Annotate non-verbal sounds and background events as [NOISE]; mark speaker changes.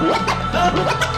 Speaker 1: What [LAUGHS] the?